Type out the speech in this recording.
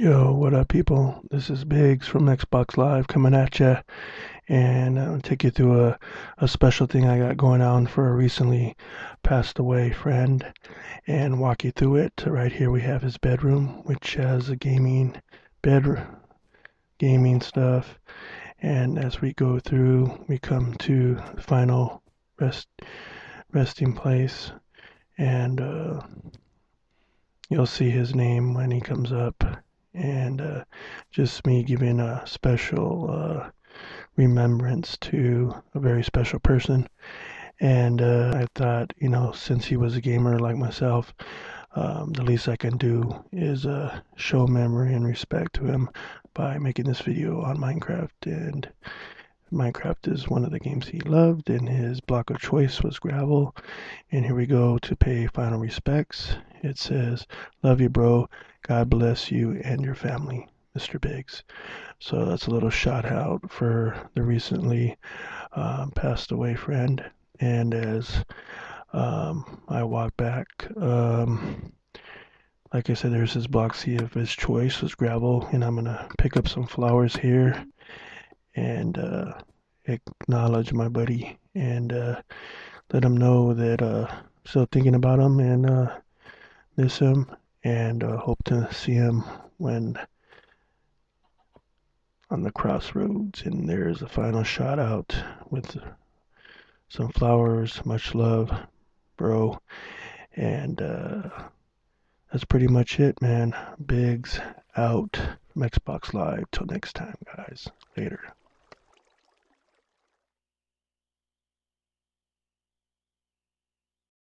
Yo, what up, people? This is Biggs from Xbox Live coming at ya, and I'll take you through a, a special thing I got going on for a recently passed away friend and walk you through it. Right here, we have his bedroom, which has a gaming bed, gaming stuff, and as we go through, we come to the final rest resting place, and uh, you'll see his name when he comes up and uh, just me giving a special uh, remembrance to a very special person. And uh, I thought, you know, since he was a gamer like myself, um, the least I can do is uh, show memory and respect to him by making this video on Minecraft. And Minecraft is one of the games he loved, and his block of choice was gravel. And here we go to pay final respects. It says, Love you, bro. God bless you and your family, Mr. Biggs. So that's a little shout out for the recently um, passed away friend. And as um, I walk back, um, like I said, there's his block C of his choice was gravel, and I'm gonna pick up some flowers here and uh, acknowledge my buddy and uh, let him know that uh, still thinking about him and uh, miss him and uh, hope to see him when on the crossroads. And there's a final shout out with some flowers. Much love, bro. And uh, that's pretty much it, man. Biggs out from Xbox Live. Till next time, guys. Later.